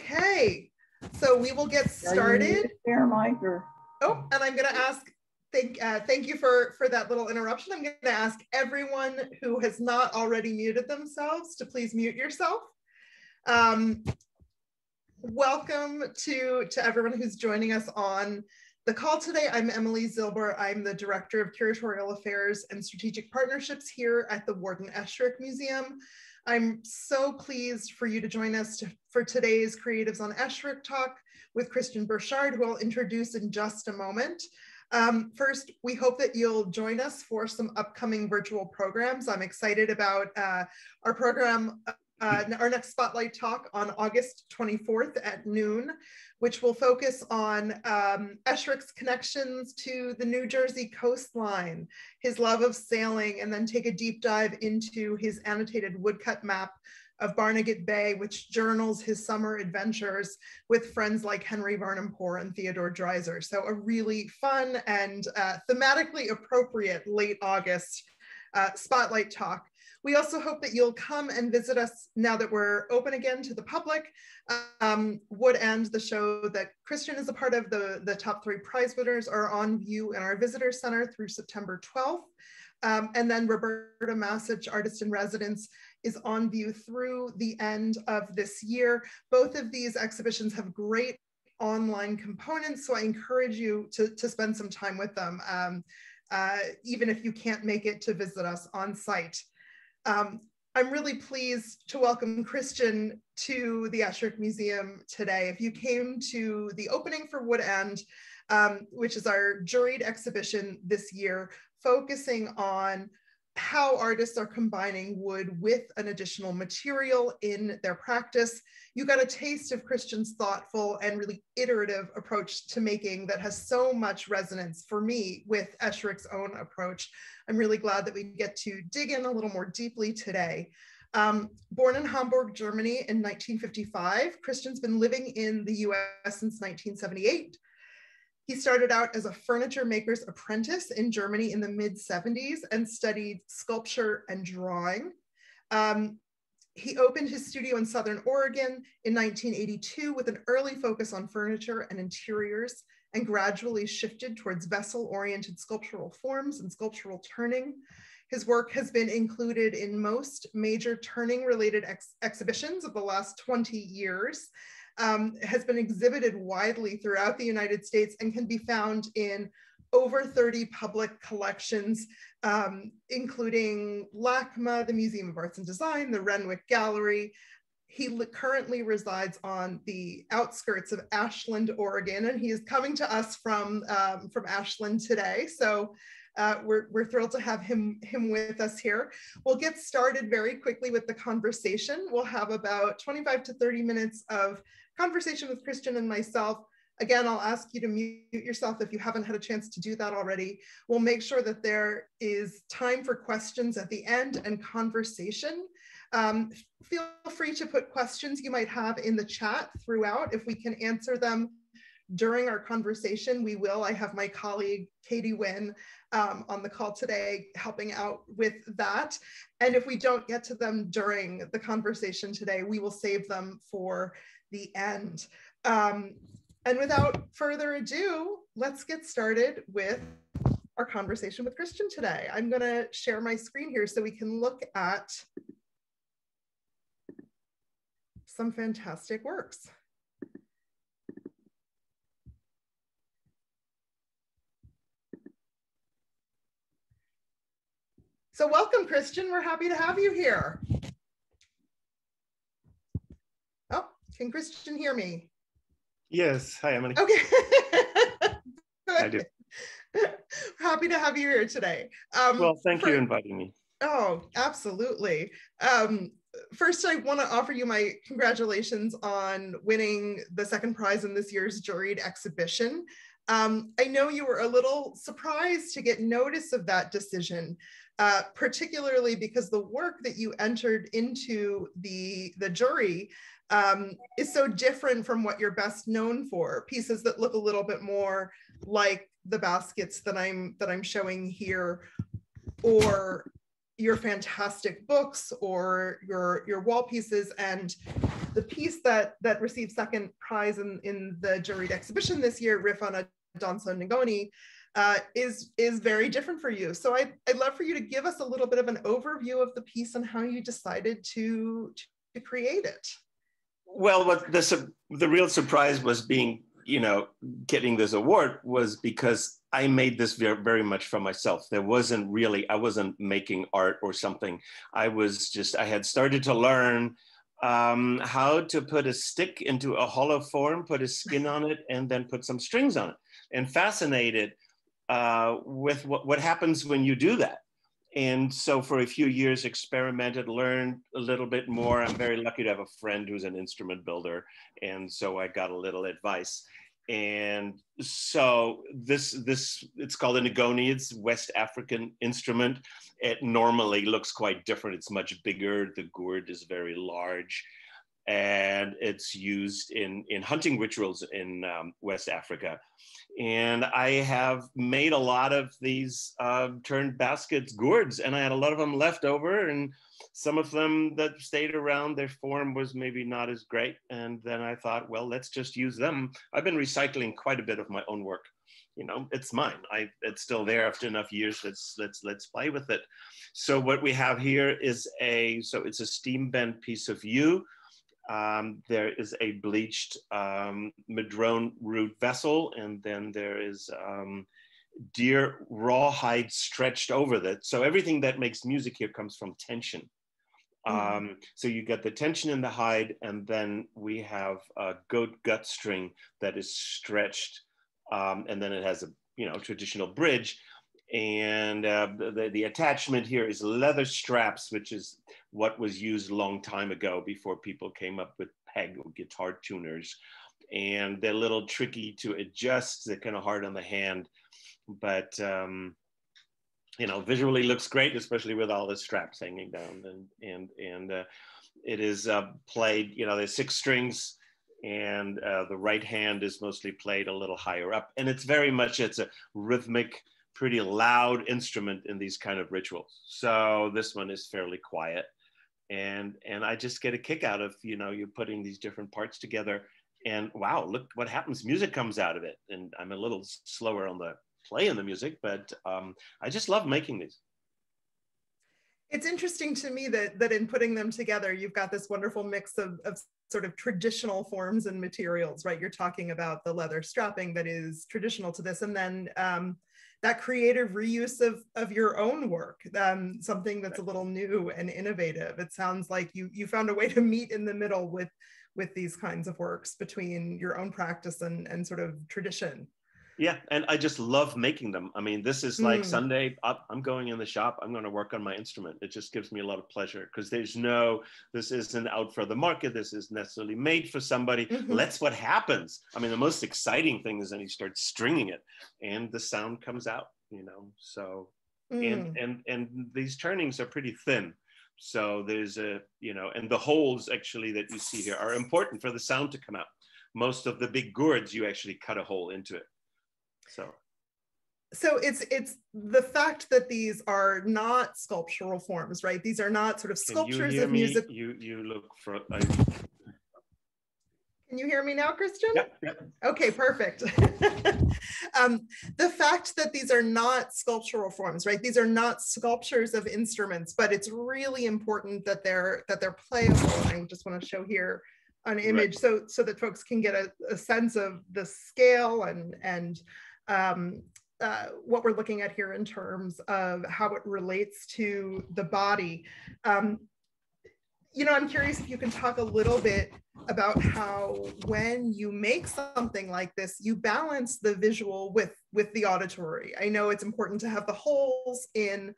Okay, so we will get started. Share mic or Oh, and I'm going to ask. Thank, uh, thank you for for that little interruption. I'm going to ask everyone who has not already muted themselves to please mute yourself. Um, welcome to to everyone who's joining us on the call today. I'm Emily Zilber. I'm the Director of Curatorial Affairs and Strategic Partnerships here at the Wharton Esherick Museum. I'm so pleased for you to join us to, for today's Creatives on Esherick talk with Christian Burchard, who I'll introduce in just a moment. Um, first, we hope that you'll join us for some upcoming virtual programs. I'm excited about uh, our program, uh, our next Spotlight Talk on August 24th at noon, which will focus on um, connections to the New Jersey coastline, his love of sailing, and then take a deep dive into his annotated woodcut map of Barnegat Bay, which journals his summer adventures with friends like Henry Varnum Poor and Theodore Dreiser. So a really fun and uh, thematically appropriate late August uh, spotlight talk. We also hope that you'll come and visit us now that we're open again to the public. Um, Wood And, the show that Christian is a part of, the, the top three prize winners are on view in our visitor center through September 12th. Um, and then Roberta Masich, artist in residence, is on view through the end of this year. Both of these exhibitions have great online components, so I encourage you to, to spend some time with them, um, uh, even if you can't make it to visit us on site. Um, I'm really pleased to welcome Christian to the Esherick Museum today. If you came to the opening for Wood And, um, which is our juried exhibition this year, focusing on how artists are combining wood with an additional material in their practice. You got a taste of Christian's thoughtful and really iterative approach to making that has so much resonance for me with Esherick's own approach. I'm really glad that we get to dig in a little more deeply today. Um, born in Hamburg, Germany in 1955, Christian's been living in the US since 1978. He started out as a furniture maker's apprentice in Germany in the mid 70s and studied sculpture and drawing. Um, he opened his studio in Southern Oregon in 1982 with an early focus on furniture and interiors and gradually shifted towards vessel-oriented sculptural forms and sculptural turning. His work has been included in most major turning related ex exhibitions of the last 20 years um, has been exhibited widely throughout the United States and can be found in over 30 public collections, um, including LACMA, the Museum of Arts and Design, the Renwick Gallery. He currently resides on the outskirts of Ashland, Oregon, and he is coming to us from, um, from Ashland today. So uh, we're, we're thrilled to have him, him with us here. We'll get started very quickly with the conversation. We'll have about 25 to 30 minutes of conversation with Christian and myself. Again, I'll ask you to mute yourself if you haven't had a chance to do that already. We'll make sure that there is time for questions at the end and conversation. Um, feel free to put questions you might have in the chat throughout. If we can answer them during our conversation, we will. I have my colleague, Katie Wynn, um, on the call today helping out with that. And if we don't get to them during the conversation today, we will save them for the end. Um, and without further ado, let's get started with our conversation with Christian today. I'm going to share my screen here so we can look at some fantastic works. So welcome, Christian. We're happy to have you here. Can Christian hear me? Yes. Hi, Emily. Okay. I do. Happy to have you here today. Um, well, thank for, you for inviting me. Oh, absolutely. Um, first, I want to offer you my congratulations on winning the second prize in this year's juried exhibition. Um, I know you were a little surprised to get notice of that decision, uh, particularly because the work that you entered into the, the jury um, is so different from what you're best known for. Pieces that look a little bit more like the baskets that I'm that I'm showing here, or your fantastic books or your your wall pieces and the piece that that received second prize in in the juried exhibition this year riff on a Donso Ngoni uh, is is very different for you so I, i'd love for you to give us a little bit of an overview of the piece and how you decided to to create it well what the the real surprise was being you know getting this award was because I made this very, very much for myself. There wasn't really, I wasn't making art or something. I was just, I had started to learn um, how to put a stick into a hollow form, put a skin on it, and then put some strings on it. And fascinated uh, with what, what happens when you do that. And so for a few years, experimented, learned a little bit more. I'm very lucky to have a friend who's an instrument builder. And so I got a little advice and so this this it's called a ngoni it's west african instrument it normally looks quite different it's much bigger the gourd is very large and it's used in in hunting rituals in um, west africa and i have made a lot of these uh, turned baskets gourds and i had a lot of them left over and some of them that stayed around, their form was maybe not as great. And then I thought, well, let's just use them. I've been recycling quite a bit of my own work. You know, it's mine. I it's still there after enough years. Let's let's let's play with it. So what we have here is a so it's a steam bent piece of yew. Um, there is a bleached um, madrone root vessel, and then there is um, deer rawhide stretched over that. So everything that makes music here comes from tension. Mm. Um, so you get the tension in the hide, and then we have a goat gut string that is stretched, um, and then it has a you know traditional bridge. And uh, the, the attachment here is leather straps, which is what was used a long time ago before people came up with peg or guitar tuners. And they're a little tricky to adjust, they're kind of hard on the hand but um, you know, visually looks great, especially with all the straps hanging down, and and and uh, it is uh, played. You know, there's six strings, and uh, the right hand is mostly played a little higher up, and it's very much it's a rhythmic, pretty loud instrument in these kind of rituals. So this one is fairly quiet, and and I just get a kick out of you know you're putting these different parts together and wow look what happens music comes out of it and i'm a little slower on the play in the music, but um, I just love making these. It's interesting to me that that in putting them together, you've got this wonderful mix of, of sort of traditional forms and materials, right? You're talking about the leather strapping that is traditional to this, and then um, that creative reuse of, of your own work, um, something that's a little new and innovative. It sounds like you you found a way to meet in the middle with with these kinds of works between your own practice and, and sort of tradition. Yeah, and I just love making them. I mean, this is like mm. Sunday. I'm going in the shop. I'm going to work on my instrument. It just gives me a lot of pleasure because there's no. This isn't out for the market. This is necessarily made for somebody. Mm-hmm. Let's what happens. I mean, the most exciting thing is when you start stringing it, and the sound comes out. You know, so mm. and and and these turnings are pretty thin. So there's a you know, and the holes actually that you see here are important for the sound to come out. Most of the big gourds, you actually cut a hole into it. So so it's it's the fact that these are not sculptural forms right these are not sort of sculptures of me? music you you look for I... can you hear me now christian yep, yep. okay perfect um, the fact that these are not sculptural forms right these are not sculptures of instruments but it's really important that they're that they're playable i just want to show here an image right. so so that folks can get a, a sense of the scale and and um, uh, what we're looking at here in terms of how it relates to the body. Um, you know, I'm curious if you can talk a little bit about how when you make something like this, you balance the visual with with the auditory. I know it's important to have the holes in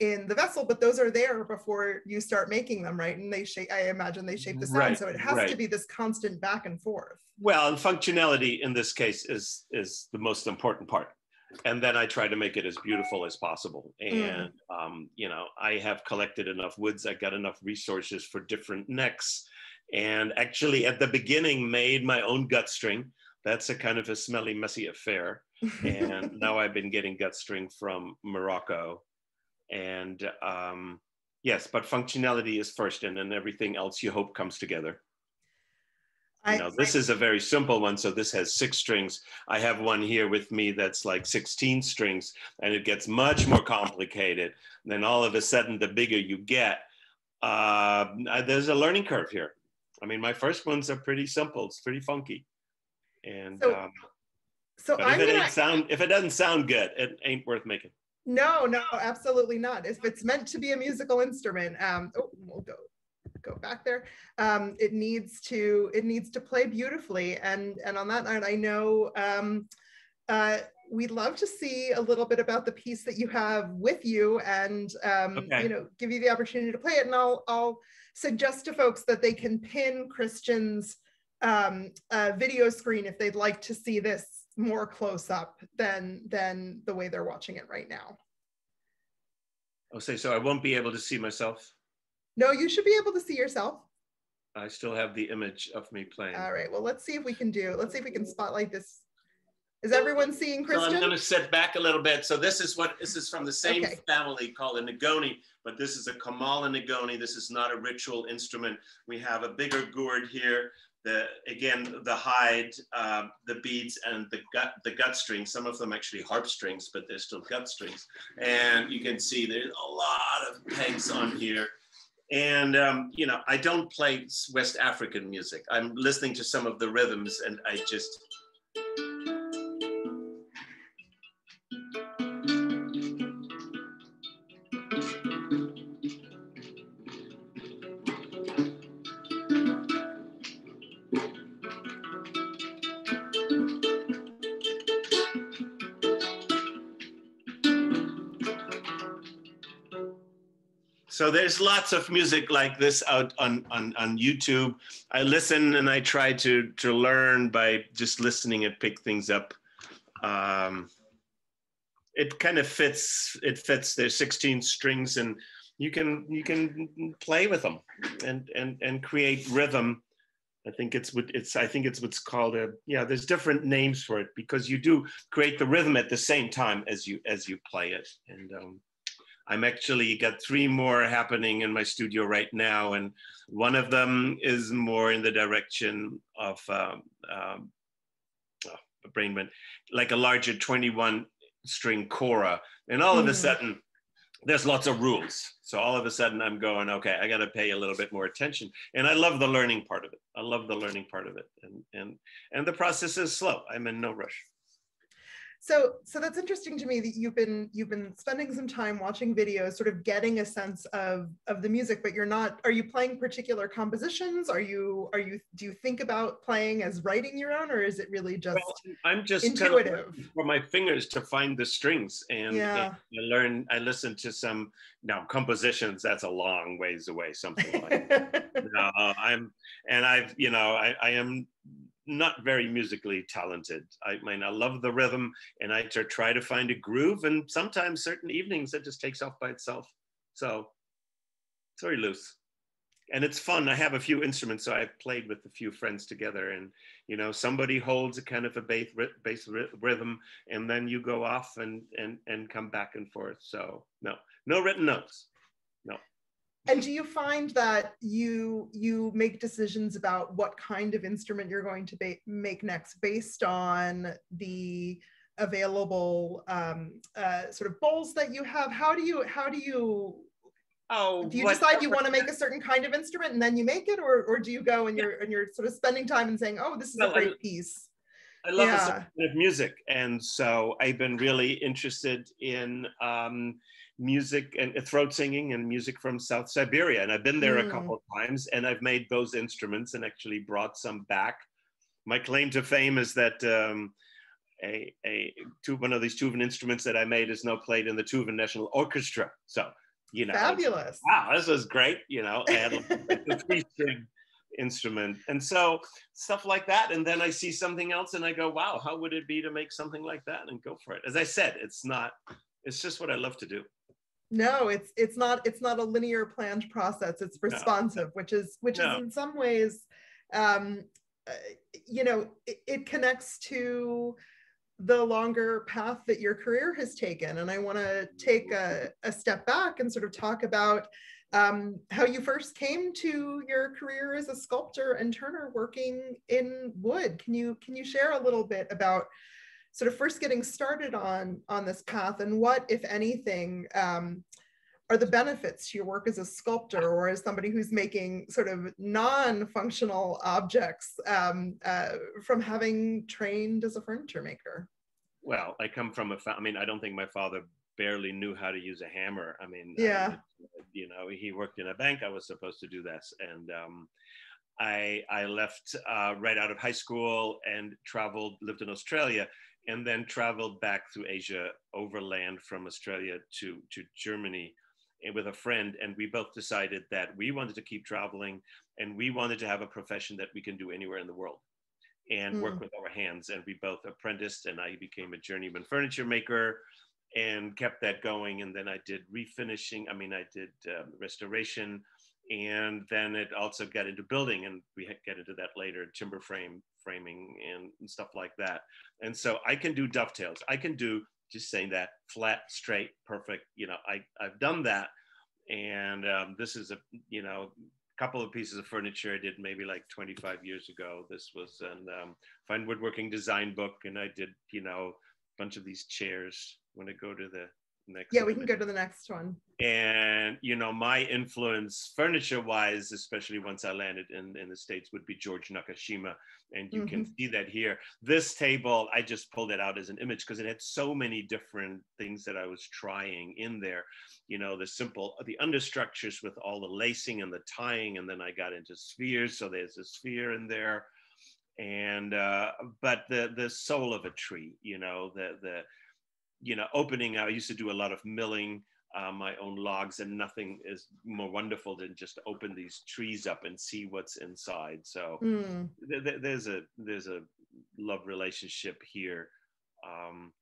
in the vessel, but those are there before you start making them, right? And they shape, I imagine they shape the sound. Right, so it has right. to be this constant back and forth. Well, and functionality in this case is is the most important part. And then I try to make it as beautiful as possible. Mm. And mm. um, you know, I have collected enough woods, I got enough resources for different necks. And actually at the beginning made my own gut string. That's a kind of a smelly, messy affair. and now I've been getting gut string from Morocco And um, yes, but functionality is first, and then everything else you hope comes together. You know, this is a very simple one. So this has six strings. I have one here with me that's like 16 strings, and it gets much more complicated. And then all of a sudden, the bigger you get, uh, there's a learning curve here. I mean, my first ones are pretty simple. It's pretty funky. And so, um, so if it gonna... sound, if it doesn't sound good, it ain't worth making. No, no, absolutely not. If it's meant to be a musical instrument, um, oh, we'll go go back there. Um, it needs to it needs to play beautifully. And and on that note, I know um, uh, we'd love to see a little bit about the piece that you have with you, and um, okay. you know, give you the opportunity to play it. And I'll I'll suggest to folks that they can pin Christian's um, uh, video screen if they'd like to see this more close up than than the way they're watching it right now. Oh, I'll say so. I won't be able to see myself. No, you should be able to see yourself. I still have the image of me playing. All right. Well, let's see if we can do. Let's see if we can spotlight this. Is everyone seeing Christian? So I'm going to sit back a little bit. So this is what this is from the same okay. family called a ngoni, but this is a Kamale Ngoni. This is not a ritual instrument. We have a bigger gourd here. The again the hide, uh, the beads, and the gut the gut strings. Some of them actually harp strings, but they're still gut strings. And you can see there's a lot of pegs on here. And, um, you know, I don't play West African music. I'm listening to some of the rhythms and I just, there's lots of music like this out on, on, on YouTube. I listen and I try to, to learn by just listening and pick things up. Um, it kind of fits, it fits, there's 16 strings and you can, you can play with them and, and, and create rhythm. I think it's what it's, I think it's what's called a, yeah, there's different names for it because you do create the rhythm at the same time as you, as you play it. And, um, I'm actually got three more happening in my studio right now, and one of them is more in the direction of um, um, oh, brain went like a larger 21 string kora, and all mm. of a hmm. sudden there's lots of rules. So all of a sudden I'm going, okay, I got to pay a little bit more attention, and I love the learning part of it. I love the learning part of it, and and and the process is slow. I'm in no rush. So, so that's interesting to me that you've been you've been spending some time watching videos, sort of getting a sense of of the music, but you're not. Are you playing particular compositions? Are you are you do you think about playing as writing your own, or is it really just? Well, I'm just intuitive kind of for my fingers to find the strings, and, yeah. and I learn. I listen to some now compositions. That's a long ways away. Something like. that. no, I'm and I've you know I I am not very musically talented. I mean, I love the rhythm and I try to find a groove. And sometimes certain evenings it just takes off by itself. So it's very loose. And it's fun. I have a few instruments, so I've played with a few friends together. And you know, somebody holds a kind of a bass, bass rhythm, and then you go off and and and come back and forth. So no, no written notes. And do you find that you you make decisions about what kind of instrument you're going to ba- make next based on the available um, uh, sort of bowls that you have how do you how do you Oh, do you decide you want to make a certain kind of instrument and then you make it, or, or do you go and you're and you're sort of spending time and saying, "Oh, this is a great I, piece." I love yeah. this kind of music, and so I've been really interested in um, music and throat singing and music from South Siberia. And I've been there mm. a couple of times and I've made those instruments and actually brought some back. My claim to fame is that um, a, a one of these Tuvan instruments that I made is now played in the Tuvan National Orchestra. So, you know, fabulous. Wow, this is great. You know, and a three string instrument. And so stuff like that. And then I see something else and I go, wow, how would it be to make something like that and go for it? As I said, it's not, it's just what I love to do no it's it's not it's not a linear planned process it's responsive no. which is which no. is in some ways um uh, you know it, it, connects to the longer path that your career has taken. And I want to take a, a, step back and sort of talk about um, how you first came to your career as a sculptor and turner working in wood. Can you can you share a little bit about sort of first getting started on on this path and what, if anything, um, are the benefits to your work as a sculptor or as somebody who's making sort of non-functional objects um, uh, from having trained as a furniture maker? Well, I come from a, fa- I mean, I don't think my father barely knew how to use a hammer. I mean, yeah, I, you know, he worked in a bank. I was supposed to do this, and um, I I left uh, right out of high school and traveled, lived in Australia, and then traveled back through Asia overland from Australia to to Germany with a friend and we both decided that we wanted to keep traveling and we wanted to have a profession that we can do anywhere in the world and mm. work with our hands and we both apprenticed and i became a journeyman furniture maker and kept that going and then i did refinishing i mean i did um, restoration and then it also got into building and we get into that later timber frame framing and, and stuff like that and so i can do dovetails i can do just saying that flat, straight, perfect. You know, I, I've done that. And um, this is a, you know, a couple of pieces of furniture I did maybe like 25 years ago. This was an um, fine woodworking design book. And I did, you know, a bunch of these chairs. When I go to the next yeah we can go to the next one. And you know my influence furniture wise especially once i landed in, in the states would be george nakashima. And you mm-hmm. can see that here. This table i just pulled it out as an image because it had so many different things that i was trying in there. You know the simple the understructures with all the lacing and the tying and then i got into spheres so there's a sphere in there. And uh, but the the soul of a tree you know the the you know, opening, I used to do a lot of milling uh, my own logs and nothing is more wonderful than just open these trees up and see what's inside. So mm. th- th- there's a, there's a love relationship here. Um,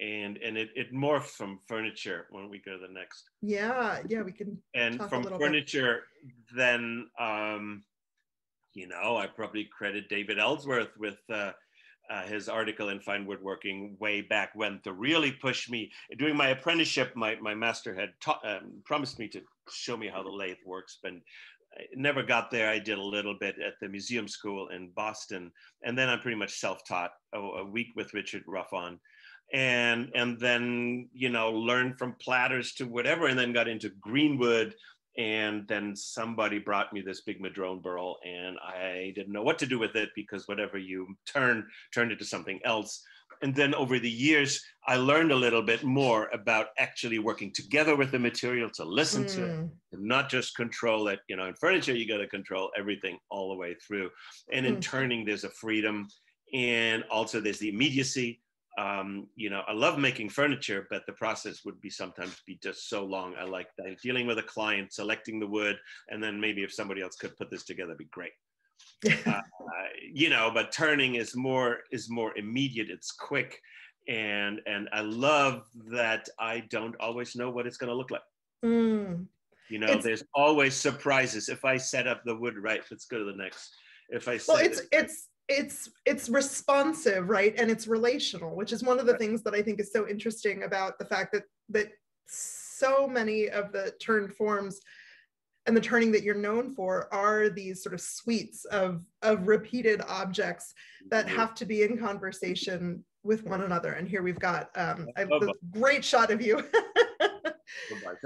and and it, it morphed from furniture when we go to the next yeah yeah we can and from furniture bit. then um you know i probably credit david ellsworth with uh uh, his article in fine woodworking way back when to really push me. During my apprenticeship, my, my master had taught, um, promised me to show me how the lathe works, but I never got there. I did a little bit at the museum school in Boston, and then I'm pretty much self-taught. A, a week with Richard Raffan, and and then you know learned from platters to whatever, and then got into greenwood and then somebody brought me this big madrone burl and i didn't know what to do with it because whatever you turn turned into something else and then over the years i learned a little bit more about actually working together with the material to listen mm. to it and hmm. not just control it you know in furniture you got to control everything all the way through and in mm. turning there's a freedom and also there's the immediacy um, you know, I love making furniture, but the process would be sometimes be just so long. I like dealing with a client, selecting the wood, and then maybe if somebody else could put this together, be great. uh, you know, but turning is more is more immediate. It's quick, and and I love that I don't always know what it's going to look like. Mm. You know, it's, there's always surprises. If I set up the wood right, let's go to the next. If I well, it's it, it's it's it's responsive right? And it's relational which is one of the things that i think is so interesting about the fact that that so many of the turned forms and the turning that you're known for are these sort of suites of of repeated objects that mm-hmm. have to be in conversation with one another. And here we've got um, a great shot of you.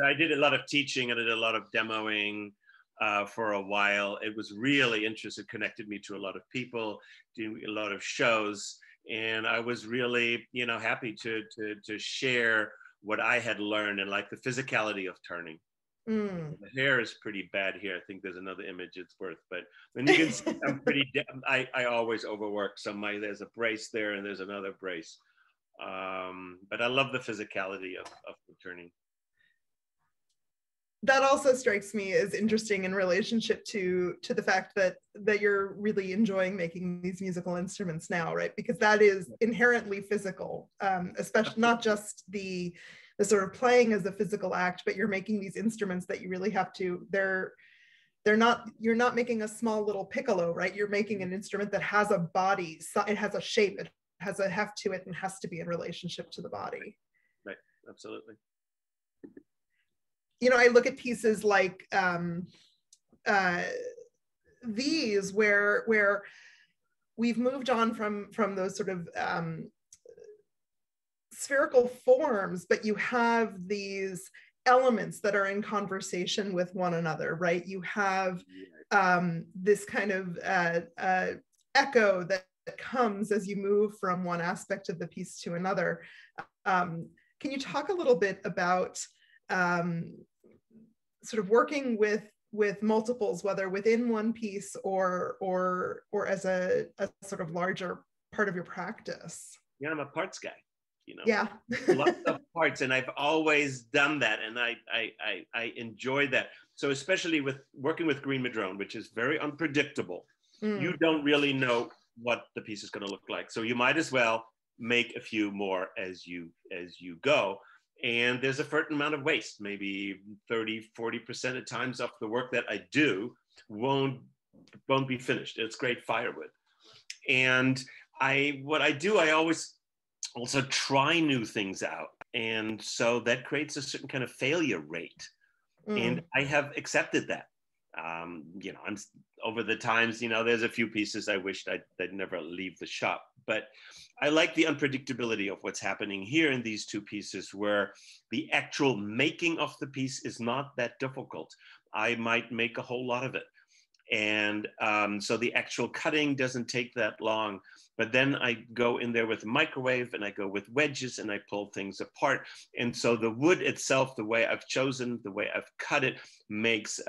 I did a lot of teaching and i did a lot of demoing uh, for a while. It was really interesting, connected me to a lot of people, doing a lot of shows. And I was really, you know, happy to, to, to share what I had learned and like the physicality of turning. Mm. The hair is pretty bad here. I think there's another image it's worth, but when you can see, I'm pretty, I, I always overwork. So my, there's a brace there and there's another brace. Um, but I love the physicality of, of turning that also strikes me as interesting in relationship to to the fact that that you're really enjoying making these musical instruments now right? Because that is inherently physical um, especially not just the the sort of playing as a physical act but you're making these instruments that you really have to they're they're not you're not making a small little piccolo right? You're making an instrument that has a body so it has a shape it has a heft to it and has to be in relationship to the body. Right, absolutely. You know, I look at pieces like um, uh, these where where we've moved on from from those sort of um, spherical forms, but you have these elements that are in conversation with one another, right? You have um, this kind of uh, uh, echo that comes as you move from one aspect of the piece to another. Um, can you talk a little bit about um, sort of working with with multiples, whether within one piece or or or as a, a sort of larger part of your practice? Yeah, I'm a parts guy you know? Yeah. Lots of parts and i've always done that and I, I i i enjoy that. So especially with working with green madrone which is very unpredictable mm. you don't really know what the piece is going to look like. So you might as well make a few more as you as you go and there's a certain amount of waste maybe 30 40% of times of the work that i do won't won't be finished it's great firewood and i what i do i always also try new things out. And so that creates a certain kind of failure rate. Mm. And I have accepted that. Um, you know, I'm over the times, you know, there's a few pieces I wished I'd, I'd never leave the shop, but I like the unpredictability of what's happening here in these two pieces where the actual making of the piece is not that difficult. I might make a whole lot of it. And um, so the actual cutting doesn't take that long. But then I go in there with a microwave and I go with wedges and I pull things apart. And so the wood itself, the way I've chosen, the way I've cut it, makes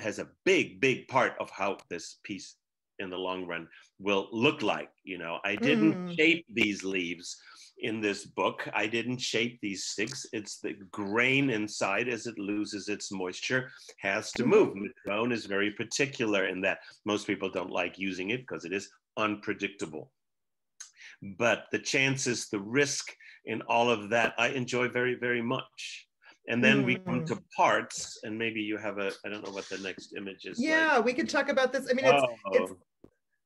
has a big, big part of how this piece in the long run will look like. You know, I didn't mm. shape these leaves in this book. I didn't shape these sticks. It's the grain inside as it loses its moisture has to move. Mm-hmm. Madrone is very particular in that most people don't like using it because it is unpredictable but the chances, the risk in all of that, I enjoy very, very much. And then mm. we come to mm. parts, and maybe you have a, I don't know what the next image is. Yeah, like. we could talk about this. I mean, it's, oh. it's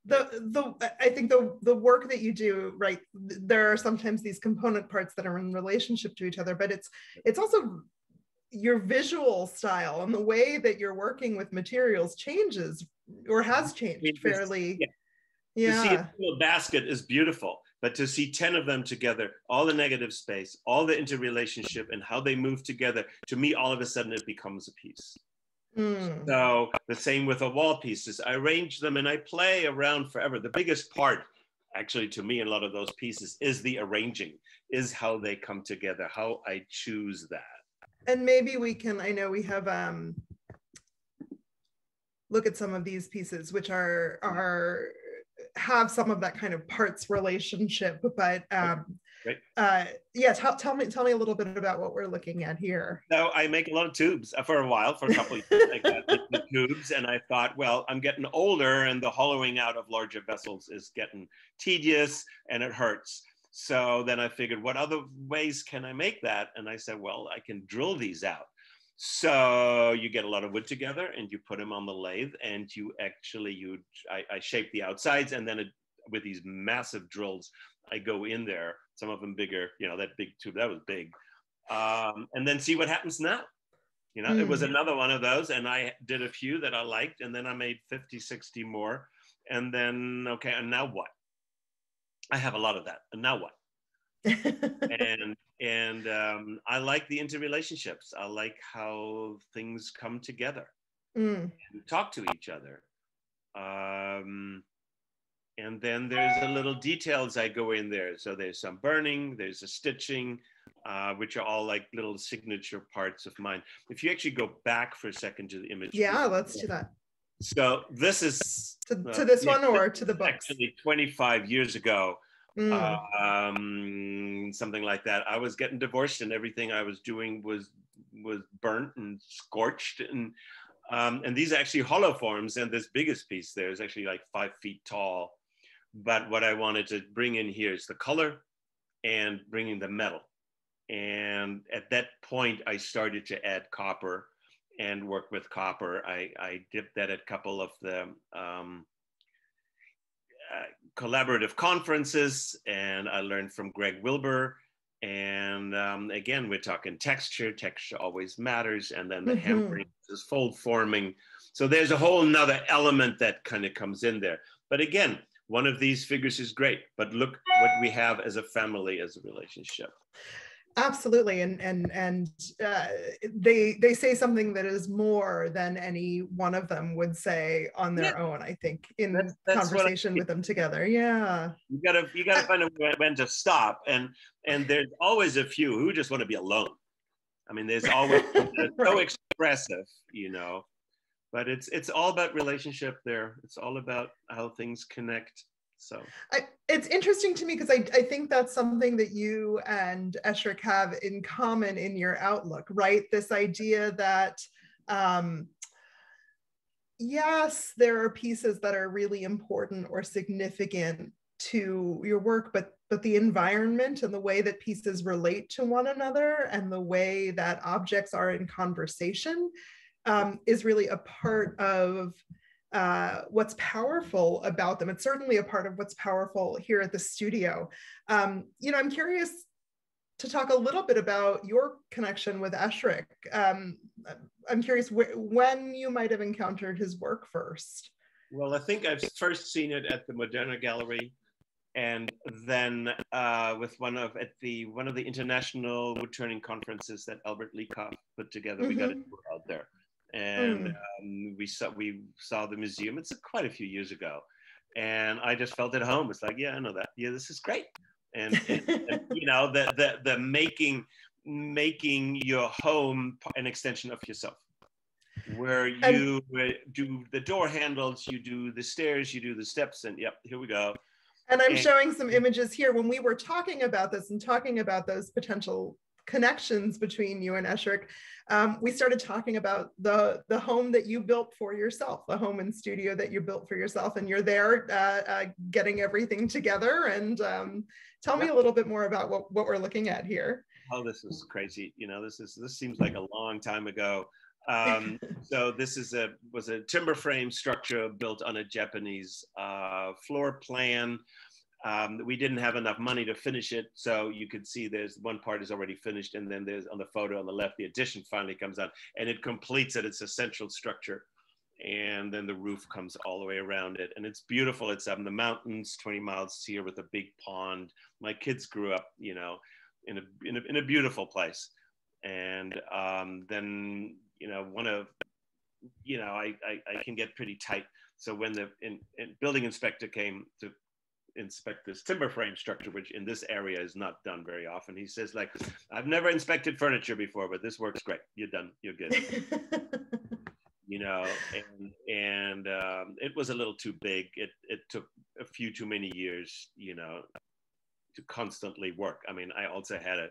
the the i think the the work that you do right there are sometimes these component parts that are in relationship to each other but it's it's also your visual style and the way that you're working with materials changes or has changed fairly yeah. Yeah. To see a basket is beautiful, but to see 10 of them together, all the negative space, all the interrelationship and how they move together, to me, all of a sudden it becomes a piece. Mm. So the same with the wall pieces. I arrange them and I play around forever. The biggest part, actually, to me, in a lot of those pieces is the arranging, is how they come together, how I choose that. And maybe we can, I know we have um look at some of these pieces, which are are have some of that kind of parts relationship, but um, right. uh, yeah, tell, tell me tell me a little bit about what we're looking at here. So I make a lot of tubes uh, for a while, for a couple of years, like that, the tubes, and I thought, well, I'm getting older, and the hollowing out of larger vessels is getting tedious, and it hurts. So then I figured, what other ways can I make that? And I said, well, I can drill these out. So you get a lot of wood together and you put them on the lathe and you actually, you, I, I shape the outsides and then it, with these massive drills, I go in there, some of them bigger, you know, that big tube, that was big. Um, and then see what happens now. You know, mm. it was hmm. another one of those and I did a few that I liked and then I made 50, 60 more. And then, okay, and now what? I have a lot of that. And now what? and and um, I like the interrelationships. I like how things come together mm. and talk to each other. Um, and then there's a little details I go in there. So there's some burning, there's a stitching, uh, which are all like little signature parts of mine. If you actually go back for a second to the image. Yeah, let's do that. So this is to, to this uh, one or to the book. Actually, 25 years ago, mm. um, something like that. I was getting divorced, and everything I was doing was was burnt and scorched, and um, and these are actually hollow forms. And this biggest piece there is actually like five feet tall. But what I wanted to bring in here is the color and bringing the metal. And at that point, I started to add copper and work with copper. I, I dipped that at a couple of the um, uh, collaborative conferences, and I learned from Greg Wilbur. And um, again, we're talking texture. Texture always matters, and then the mm-hmm. hammering is fold forming. So there's a whole nother element that kind of comes in there. But again, one of these figures is great, but look what we have as a family, as a relationship absolutely and and and uh, they they say something that is more than any one of them would say on their yeah. own i think in that's, that's conversation I, with them together yeah. You gotta you gotta find a when to stop and and there's always a few who just want to be alone. I mean there's always right. so expressive you know? But it's it's all about relationship there. It's all about how things connect so I, it's interesting to me because I, I think that's something that you and Esherick have in common in your outlook, right? This idea that um, yes, there are pieces that are really important or significant to your work, but but the environment and the way that pieces relate to one another and the way that objects are in conversation um, is really a part of uh, what's powerful about them. It's certainly a part of what's powerful here at the studio. Um, you know, I'm curious to talk a little bit about your connection with Esherick. Um, I'm curious wh- when you might have encountered his work first. Well, I think I've first seen it at the Moderne Gallery, and then uh, with one of at the one of the international wood turning conferences that Albert LeCoff put together. Mm-hmm. We got a tour out there and mm. um, we saw we saw the museum. It's quite a few years ago, and I just felt at home. It's like, yeah, I know that. Yeah, this is great. And, and, and you know, the the the making making your home an extension of yourself where you and, do the door handles, you do the stairs, you do the steps, and yep, here we go. And I'm showing some images here. When we were talking about this and talking about those potential connections between you and Esherick, um, we started talking about the, the home that you built for yourself, the home and studio that you built for yourself. And you're there uh, uh, getting everything together. And um, tell me a little bit more about what, what we're looking at here. Oh, this is crazy. You know, this is, this seems like a long time ago. Um, so this is a, was a timber frame structure built on a Japanese uh, floor plan um, we didn't have enough money to finish it. So you could see there's one part is already finished. And then there's on the photo on the left, the addition finally comes out and it completes it. It's a central structure. And then the roof comes all the way around it. And it's beautiful. It's up in the mountains, 20 miles here with a big pond. My kids grew up, you know, in a, in a, in a beautiful place. And um, then, you know, one of, you know, I, I, I can get pretty tight. So when the in, in building inspector came to inspect this timber frame structure, which in this area is not done very often. He says, like, I've never inspected furniture before, but this works great. You're done. You're good. you know, and and um, it was a little too big. It it took a few too many years, you know, to constantly work. I mean, I also had a,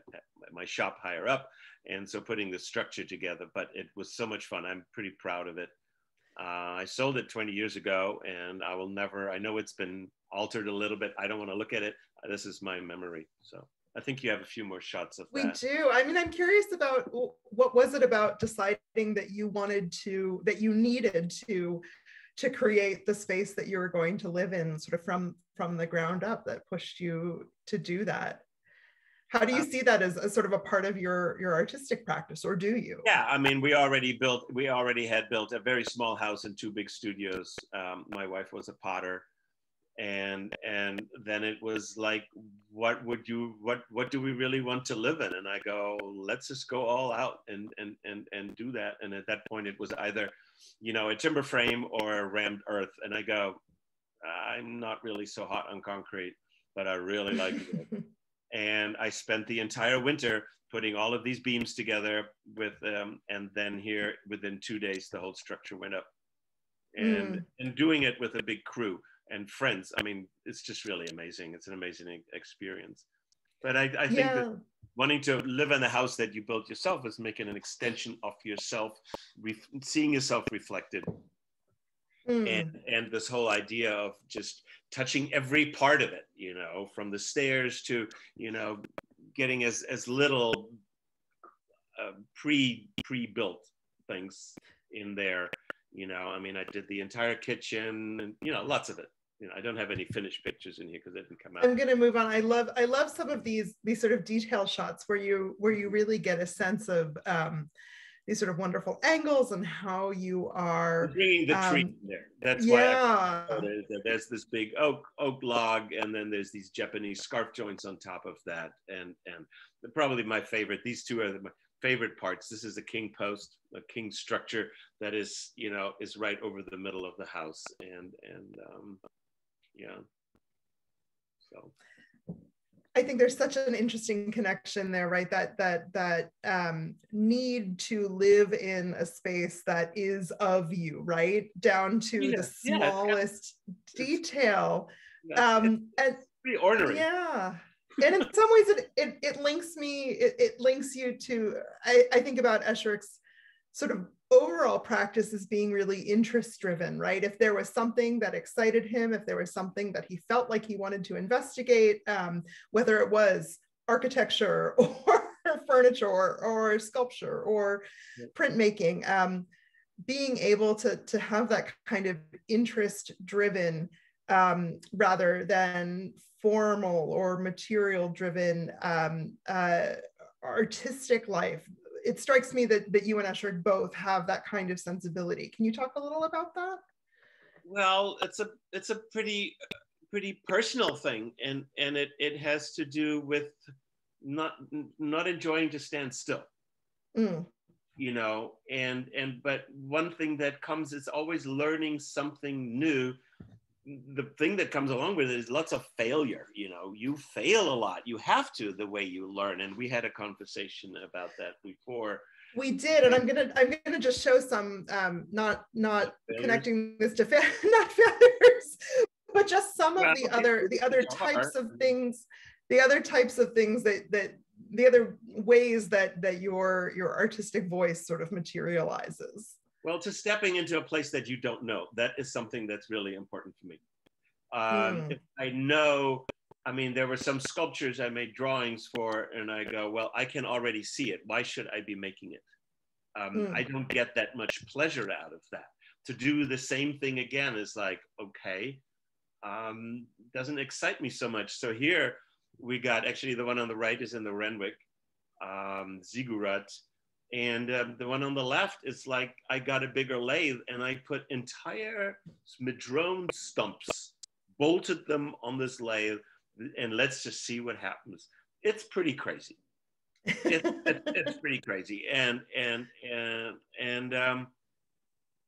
my shop higher up, and so putting the structure together. But it was so much fun. I'm pretty proud of it. Uh, I sold it 20 years ago, and I will never. I know it's been altered a little bit. I don't want to look at it. This is my memory. So I think you have a few more shots of we that. We do. I mean, I'm curious about what was it about deciding that you wanted to, that you needed to, to create the space that you were going to live in, sort of from from the ground up, that pushed you to do that. How do you um, see that as, as sort of a part of your your artistic practice, or do you? Yeah, I mean, we already built, we already had built a very small house and two big studios. Um, my wife was a potter and and then it was like what would you what what do we really want to live in? And i go let's just go all out and and and, and do that. And at that point it was either you know a timber frame or a rammed earth. And i go i'm not really so hot on concrete but i really like it. And i spent the entire winter putting all of these beams together with um, and then here within two days the whole structure went up. And mm. and doing it with a big crew and friends. I mean, it's just really amazing. It's an amazing experience. But I, I think yeah. that wanting to live in a house that you built yourself is making an extension of yourself, re- seeing yourself reflected. Mm. And, and this whole idea of just touching every part of it, you know, from the stairs to, you know, getting as, as little uh, pre pre-built things in there you know i mean i did the entire kitchen and you know lots of it you know, I don't have any finished pictures in here because they didn't come out. I'm gonna move on. I love I love some of these these sort of detail shots where you where you really get a sense of um, these sort of wonderful angles and how you are bringing the tree um, there. That's yeah. why there's, there's this big oak oak log, and then there's these Japanese scarf joints on top of that, and and probably my favorite. These two are the, my favorite parts. This is a king post, a king structure that is you know is right over the middle of the house, and and um, yeah. So I think there's such an interesting connection there, right? That that that um, need to live in a space that is of you, right, down to yeah, the smallest yeah, detail. Yeah, um, and pretty ordinary. Yeah, and in some ways, it it, it links me. It, it links you to. I, I think about Esherick's sort of overall practice is being really interest driven, right? If there was something that excited him, if there was something that he felt like he wanted to investigate, um, whether it was architecture or furniture or, or sculpture or printmaking, um, being able to, to have that kind of interest driven um, rather than formal or material driven um, uh, artistic life it strikes me that that you and Esherick both have that kind of sensibility. Can you talk a little about that? Well, it's a it's a pretty pretty personal thing, and and it it has to do with not not enjoying to stand still. Mm. You know, and and but one thing that comes is always learning something new the thing that comes along with it is lots of failure you know? You fail a lot. You have to the way you learn and we had a conversation about that before. We did and i'm gonna i'm gonna just show some um not not connecting this to fa- not failures but just some of well, the other the other types of things the other types of things that that the other ways that that your your artistic voice sort of materializes well, to stepping into a place that you don't know, that is something that's really important for me. Um, mm. If I know, I mean, there were some sculptures I made drawings for, and I go, well, I can already see it. Why should I be making it? Um, mm. I don't get that much pleasure out of that. To do the same thing again is like, okay, um, doesn't excite me so much. So here we got actually the one on the right is in the Renwick, um, Ziggurat and um, the one on the left is like I got a bigger lathe and I put entire madrone stumps, bolted them on this lathe, and let's just see what happens. It's pretty crazy. It's, it, it's pretty crazy, and and and and um,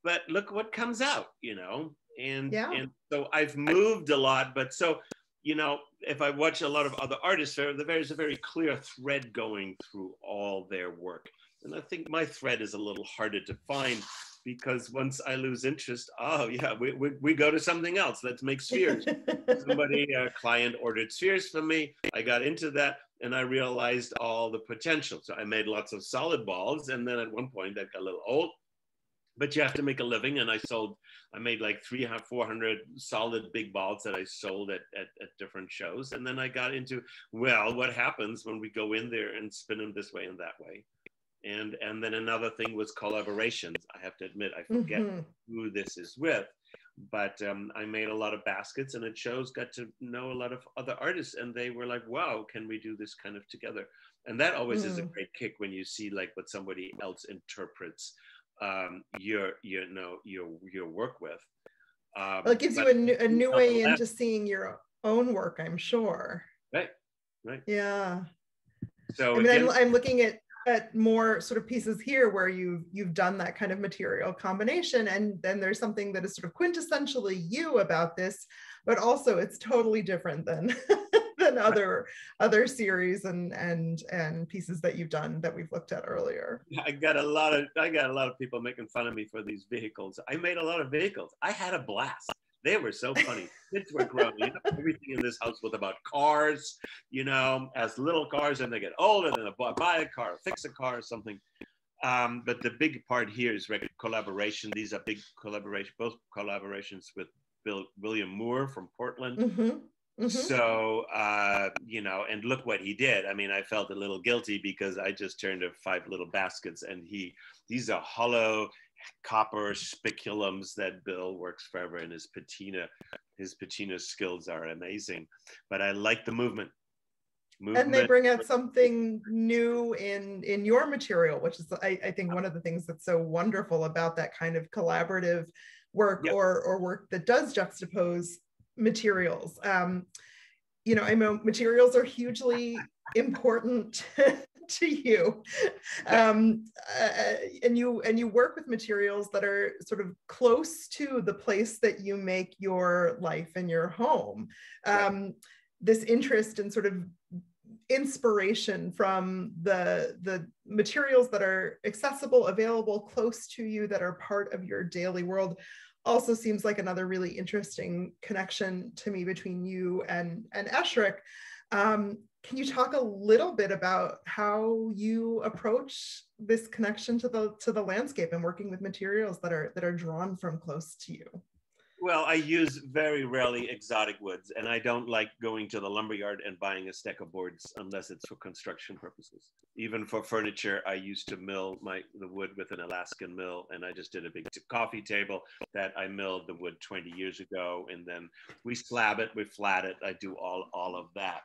but look what comes out, you know. And yeah. and so I've moved a lot, but so you know, if I watch a lot of other artists, there, there's a very clear thread going through all their work and I think my thread is a little harder to find because once I lose interest, oh yeah, we, we, we go to something else. Let's make spheres. Somebody, a client ordered spheres from me. I got into that and I realized all the potential. So I made lots of solid balls. And then at one point that got a little old, but you have to make a living. And I sold, I made like 300, 400 solid big balls that I sold at, at, at different shows. And then I got into, well, what happens when we go in there and spin them this way and that way? And and then another thing was collaborations i have to admit i forget mm-hmm. who this is with but um, i made a lot of baskets and it shows got to know a lot of other artists and they were like wow can we do this kind of together and that always mm. is a mm. great kick when you see like what somebody else interprets um, your your know your your work with um, well, it gives you a new, a new way into seeing your own work i'm sure right right yeah so I mean, again, I'm, I'm looking at at more sort of pieces here where you've you've done that kind of material combination and then there's something that is sort of quintessentially you about this but also it's totally different than than other other series and and and pieces that you've done that we've looked at earlier. I got a lot of i got a lot of people making fun of me for these vehicles. I made a lot of vehicles. I had a blast they were so funny. Kids were growing. Know, everything in this house was about cars, you know, as little cars, and they get older, then they buy a car, fix a car, or something. Um, but the big part here is collaboration. These are big collaboration, both collaborations with Bill, William Moore from Portland. Mm-hmm. Mm-hmm. So, uh, you know, and look what he did. I mean, I felt a little guilty because I just turned to five little baskets and he, these are hollow copper spiculums that Bill works forever in his patina. His patina skills are amazing, but I like the movement. movement. And they bring out something new in in your material, which is I, I think one of the things that's so wonderful about that kind of collaborative work yep. or or work that does juxtapose materials. Um, you know, I know materials are hugely important to you um, uh, and you and you work with materials that are sort of close to the place that you make your life and your home um, right. this interest in sort of inspiration from the the materials that are accessible available close to you that are part of your daily world also seems like another really interesting connection to me between you and and Esherick. Um, can you talk a little bit about how you approach this connection to the to the landscape and working with materials that are that are drawn from close to you? Well, I use very rarely exotic woods, and I don't like going to the lumberyard and buying a stack of boards unless it's for construction purposes. Even for furniture, I used to mill my the wood with an Alaskan mill, and I just did a big coffee table that I milled the wood 20 years ago, and then we slab it, we flat it. I do all all of that.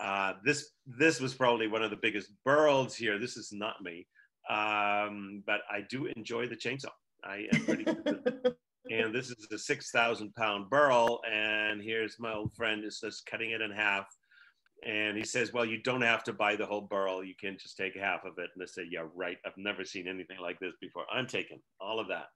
Uh, this this was probably one of the biggest burls here. This is not me, um, but I do enjoy the chainsaw. I am pretty good. and this is a 6,000 pound burl. And here's my old friend is just cutting it in half. And he says, well, you don't have to buy the whole burl. You can just take half of it. And I said, yeah, right. I've never seen anything like this before. I'm taking all of that.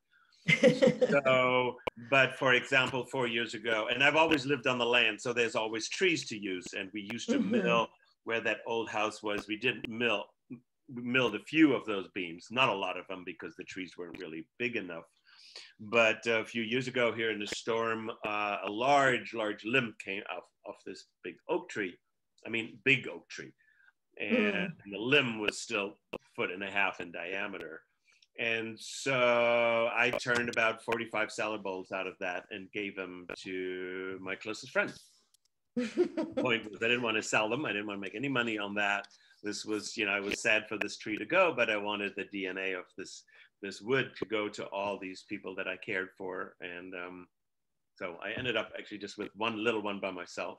So, but for example, four years ago, and I've always lived on the land, so there's always trees to use. And we used to mm-hmm. mill where that old house was. We did mill, we milled a few of those beams, not a lot of them because the trees weren't really big enough. But a few years ago, here in the storm, uh, a large, large limb came off of this big oak tree. I mean, big oak tree, and, mm. and the limb was still a foot and a half in diameter and so I turned about 45 salad bowls out of that and gave them to my closest friends. Point was, I didn't want to sell them. I didn't want to make any money on that. This was, you know, I was sad for this tree to go, but I wanted the DNA of this this wood to go to all these people that I cared for. And um, so I ended up actually just with one little one by myself.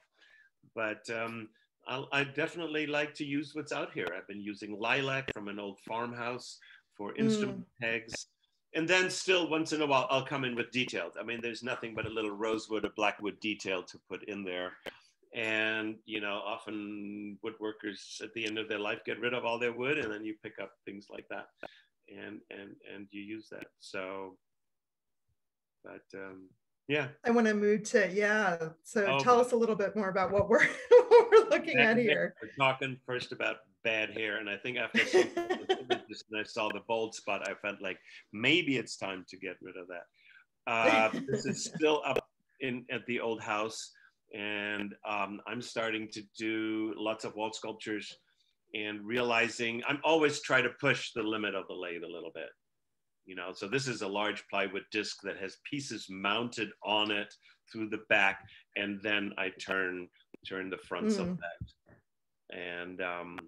But um, i definitely like to use what's out here. I've been using lilac from an old farmhouse for instrument mm. pegs. And then still once in a while, I'll come in with details. I mean, there's nothing but a little rosewood or blackwood detail to put in there. And, you know, often woodworkers at the end of their life get rid of all their wood and then you pick up things like that and, and, and you use that. So, but um, yeah. I want to move to, yeah. So oh, tell us a little bit more about what we're, what we're looking at here. We're talking first about bad hair. And I think after I saw, I saw the bald spot, I felt like maybe it's time to get rid of that. Uh, this is still up in at the old house, and um, I'm starting to do lots of wall sculptures and realizing I'm always try to push the limit of the lathe a little bit. You know, so this is a large plywood disc that has pieces mounted on it through the back, and then I turn turn the fronts mm. of that. And um,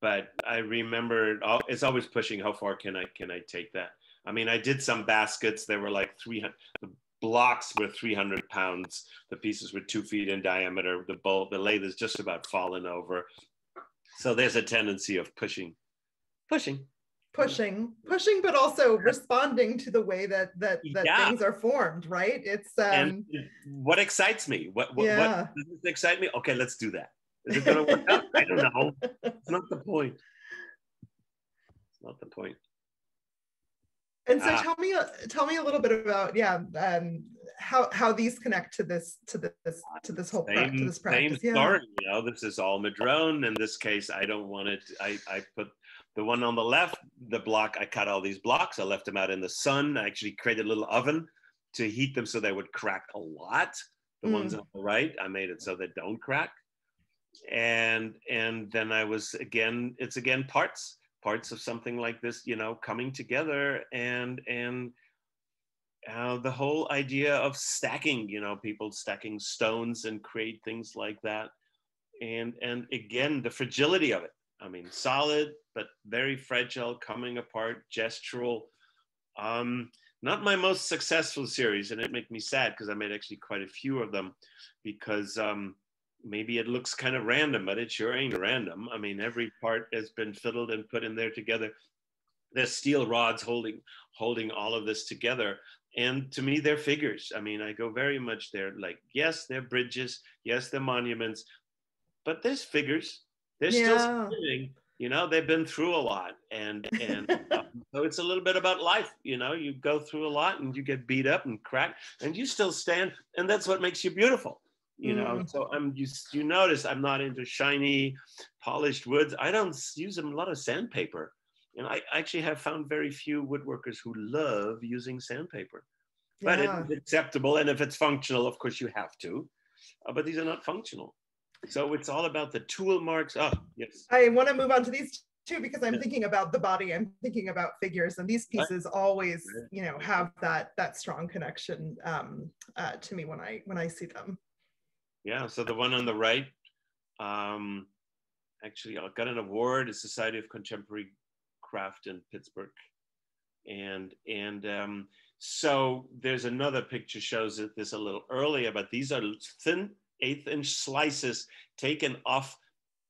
but I remember it's always pushing. How far can I can I take that? I mean, I did some baskets. They were like 300. The blocks were 300 pounds. The pieces were two feet in diameter. The bowl, the lathe is just about fallen over. So there's a tendency of pushing, pushing, pushing, pushing, but also responding to the way that that that yeah. things are formed. Right? It's um. And what excites me? What what, yeah. what does this excite me? Okay, let's do that. Is it going to work out? I don't know. It's not the point. It's not the point. And so, uh, tell me, tell me a little bit about, yeah, um, how how these connect to this to this to this whole same, to this practice. Same story, you know. This is all madrone. In this case, I don't want it. I I put the one on the left, the block. I cut all these blocks. I left them out in the sun. I actually created a little oven to heat them so they would crack a lot. The mm. ones on the right, I made it so they don't crack and and then i was again it's again parts parts of something like this you know coming together and and uh, the whole idea of stacking you know people stacking stones and create things like that. And and again the fragility of it. I mean solid but very fragile coming apart gestural. Um, not my most successful series, and it makes me sad because I made actually quite a few of them because um, maybe it looks kind of random, but it sure ain't random. I mean, every part has been fiddled and put in there together. There's steel rods holding holding all of this together. And to me, they're figures. I mean, I go very much there. Like, yes, they're bridges. Yes, they're monuments, but there's figures. They're yeah. still spinning. You know, they've been through a lot, and and um, so it's a little bit about life. You know, you go through a lot, and you get beat up and cracked, and you still stand, and that's what makes you beautiful you know mm. so i'm you, you notice i'm not into shiny polished woods. I don't use a lot of sandpaper. And i actually have found very few woodworkers who love using sandpaper. But yeah. it's acceptable and if it's functional of course you have to. Uh, but these are not functional. So it's all about the tool marks. Oh yes. I want to move on to these too because i'm thinking about the body i'm thinking about figures and these pieces always you know have that that strong connection um, uh, to me when i when i see them yeah, so the one on the right, um, actually, I got an award, the Society of Contemporary Craft in Pittsburgh. And, and um, so there's another picture shows it this a little earlier, but these are thin eighth inch slices taken off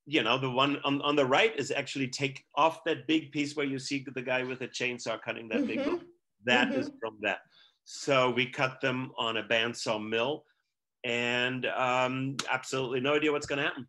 you know the one on, on the right is actually take off that big piece where you see the guy with a chainsaw cutting that mm-hmm. big That mm-hmm. is from that so we cut them on a bandsaw mill and um, absolutely no idea what's going to happen.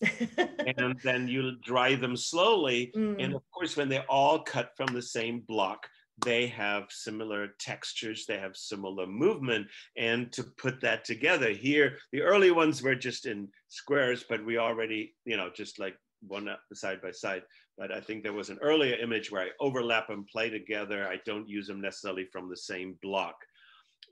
and then you dry them slowly. Mm. And of course, when they're all cut from the same block, they have similar textures, they have similar movement. And to put that together here, the early ones were just in squares, but we already, you know, just like one side by side. But I think there was an earlier image where I overlap and play together. I don't use them necessarily from the same block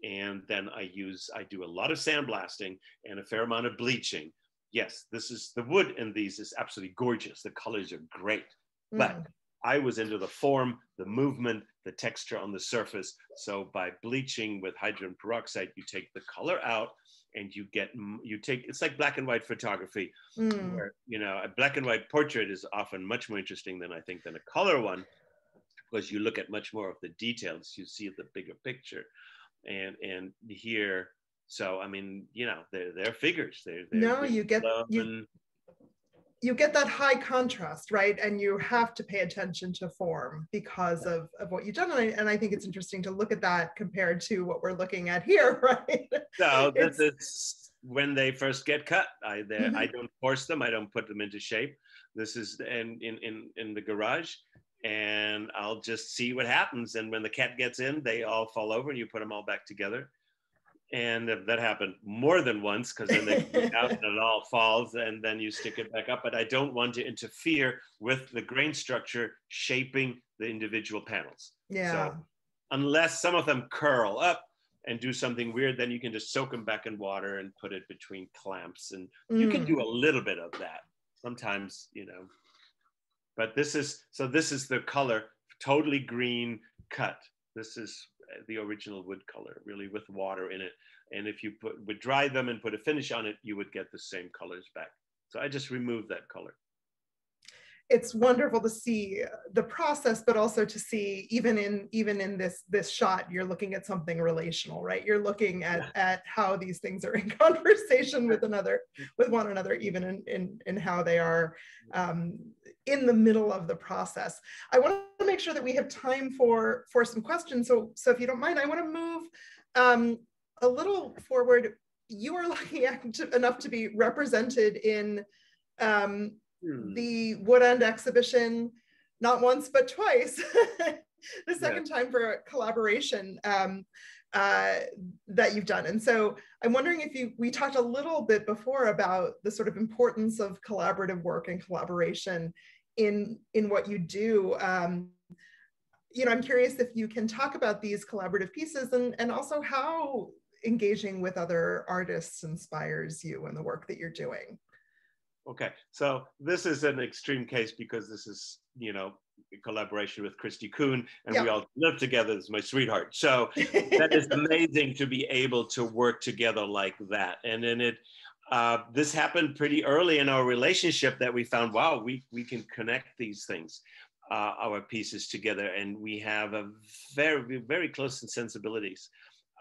and then I use, I do a lot of sandblasting and a fair amount of bleaching. Yes, this is, the wood in these is absolutely gorgeous. The colors are great, mm. but I was into the form, the movement, the texture on the surface. So by bleaching with hydrogen peroxide, you take the color out and you get, you take, it's like black and white photography, mm. where, you know, a black and white portrait is often much more interesting than I think than a color one because you look at much more of the details, you see the bigger picture and and here so i mean you know they're they're figures. They're, they're no you get you, and, you get that high contrast right? And you have to pay attention to form because of, of what you've done. And I, and I think it's interesting to look at that compared to what we're looking at here right? So this is when they first get cut. I mm-hmm. i don't force them. I don't put them into shape. This is in in in, in the garage and I'll just see what happens. And when the cat gets in, they all fall over and you put them all back together. And that happened more than once because then they out and it all falls and then you stick it back up. But I don't want to interfere with the grain structure shaping the individual panels. Yeah. So unless some of them curl up and do something weird, then you can just soak them back in water and put it between clamps. And mm. you can mm. do a little bit of that. Sometimes, you know, but this is, so this is the color, totally green cut. This is uh, the original wood color, really with water in it. And if you put, would dry them and put a finish on it, you would get the same colors back. So I just removed that color it's wonderful to see the process but also to see even in even in this this shot you're looking at something relational right? You're looking at at how these things are in conversation with another with one another even in in, in how they are um, in the middle of the process. I want to make sure that we have time for for some questions. So so if you don't mind i want to move um, a little forward. You are lucky enough to be represented in um, hmm. the Wood And exhibition, not once but twice. the second yeah. time for a collaboration um, uh, that you've done. And so I'm wondering if you, we talked a little bit before about the sort of importance of collaborative work and collaboration in, in what you do. Um, you know, I'm curious if you can talk about these collaborative pieces and, and also how engaging with other artists inspires you in the work that you're doing. Okay, so this is an extreme case because this is, you know, collaboration with Christy Kuhn, and yep. we all live together. This is my sweetheart. So that is amazing to be able to work together like that. And then it, uh, this happened pretty early in our relationship that we found, wow, we, we can connect these things. uh, our pieces together, and we have a very, very close sensibilities.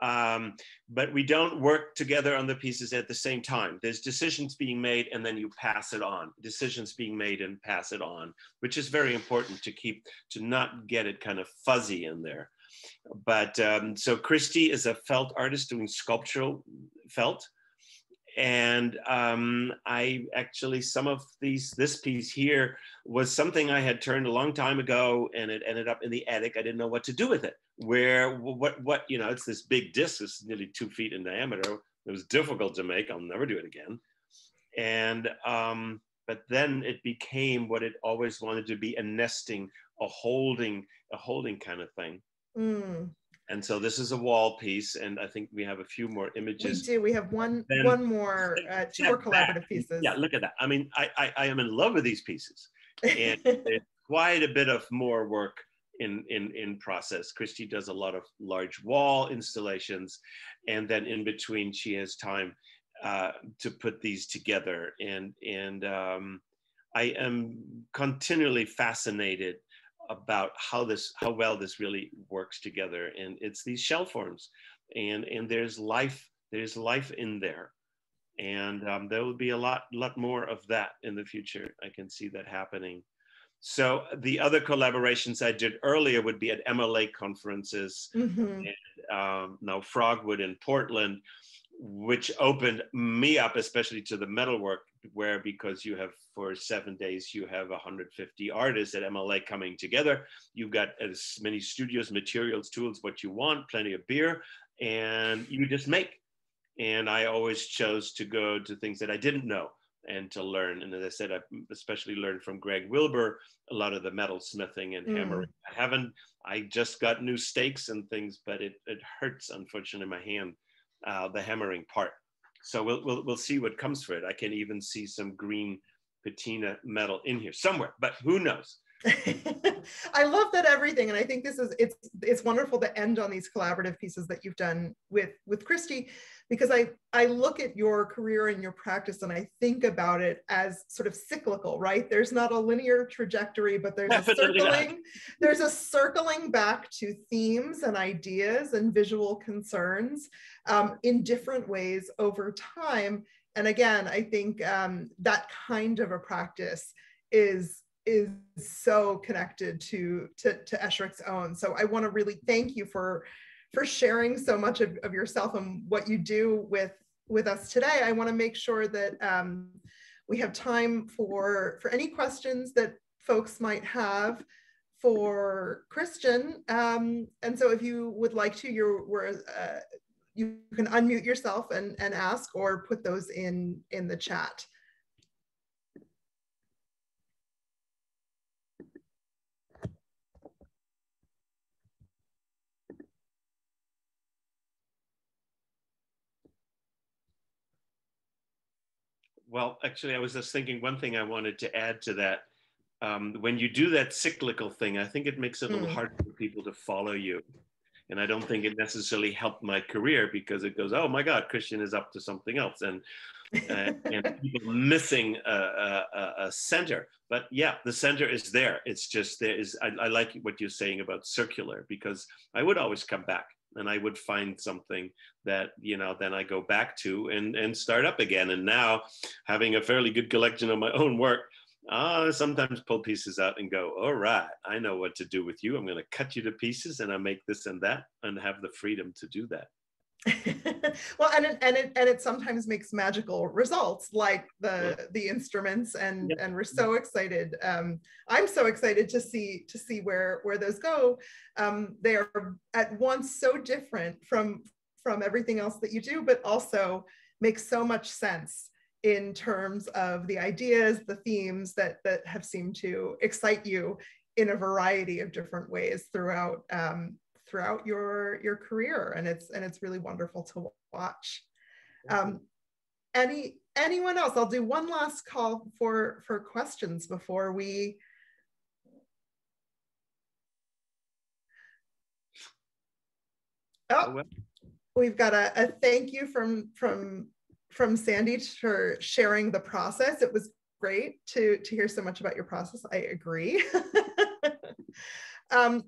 Um, but we don't work together on the pieces at the same time. There's decisions being made and then you pass it on. Decisions being made and pass it on, which is very important to keep, to not get it kind of fuzzy in there. But um, so Christy is a felt artist doing sculptural felt and um, I actually some of these this piece here was something I had turned a long time ago, and it ended up in the attic. I didn't know what to do with it. Where what what you know? It's this big disc. It's nearly two feet in diameter. It was difficult to make. I'll never do it again. And um, but then it became what it always wanted to be: a nesting, a holding, a holding kind of thing. Mm. And so this is a wall piece, and I think we have a few more images. We do. We have one then, one more, uh, two more collaborative pieces. Yeah, look at that. I mean, I, I, I am in love with these pieces, and quite a bit of more work in in in process. Christy does a lot of large wall installations, and then in between she has time uh, to put these together. And and um, I am continually fascinated about how this how well this really works together and it's these shell forms and and there's life there's life in there and um, there will be a lot lot more of that in the future i can see that happening so the other collaborations i did earlier would be at Emma conferences mm-hmm. and um, now frogwood in portland which opened me up especially to the metalwork where because you have for seven days you have 150 artists at Emma coming together. You've got as many studios materials tools what you want plenty of beer and you just make. And i always chose to go to things that i didn't know and to learn and as i said I've especially learned from greg wilbur a lot of the metal smithing and mm. hammering i haven't i just got new stakes and things but it, it hurts unfortunately my hand uh, the hammering part so we'll, we'll, we'll see what comes for it. I can even see some green patina metal in here somewhere, but who knows? I love that everything, and I think this is it's it's wonderful to end on these collaborative pieces that you've done with with Christy, because I I look at your career and your practice and I think about it as sort of cyclical, right? There's not a linear trajectory, but there's a circling there's a circling back to themes and ideas and visual concerns um, in different ways over time. And again, I think um, that kind of a practice is is so connected to, to, to Esherick's own. So I want to really thank you for, for sharing so much of, of yourself and what you do with, with us today. I want to make sure that um, we have time for, for any questions that folks might have for Christian. Um, and so if you would like to, you're, we're, uh, you can unmute yourself and, and ask or put those in, in the chat. Well, actually, I was just thinking one thing I wanted to add to that. Um, when you do that cyclical thing, I think it makes it a little mm. harder for people to follow you. And I don't think it necessarily helped my career because it goes, oh my God, Christian is up to something else. And uh, and people missing a, a, a, center. But yeah, the center is there. It's just there is. I, I like what you're saying about circular because I would always come back and I would find something that you know then I go back to and and start up again. And now, having a fairly good collection of my own work, I sometimes pull pieces out and go, all right, I know what to do with you. I'm going to cut you to pieces, and I make this and that, and have the freedom to do that. well and it, and it and it sometimes makes magical results like the yeah. the instruments and yeah. and we're so excited um i'm so excited to see to see where where those go um they are at once so different from from everything else that you do but also make so much sense in terms of the ideas the themes that that have seemed to excite you in a variety of different ways throughout um, throughout your your career and it's and it's really wonderful to watch. Um, any anyone else? I'll do one last call for for questions before we oh, we've got a, a thank you from from from sandy for sharing the process. It was great to to hear so much about your process. I agree. Um,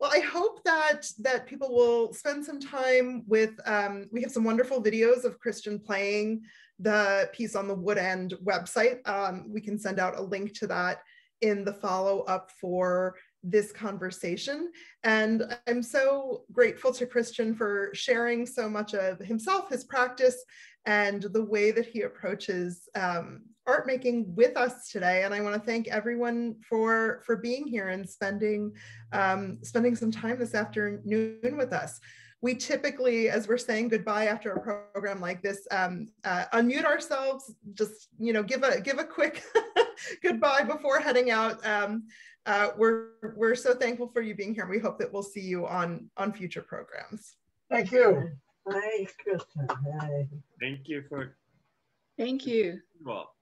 well, I hope that that people will spend some time with. Um, we have some wonderful videos of Christian playing the piece on the Wood And website. Um, we can send out a link to that in the follow up for this conversation. And I'm so grateful to Christian for sharing so much of himself, his practice, and the way that he approaches um, art making with us today. And I want to thank everyone for for being here and spending um, spending some time this afternoon with us. We typically, as we're saying goodbye after a program like this, um, uh, unmute ourselves. Just you know, give a give a quick goodbye before heading out. Um, uh, we're we're so thankful for you being here. We hope that we'll see you on on future programs. Thank you. Thanks, Kristen. Thank you for. Thank you. Well.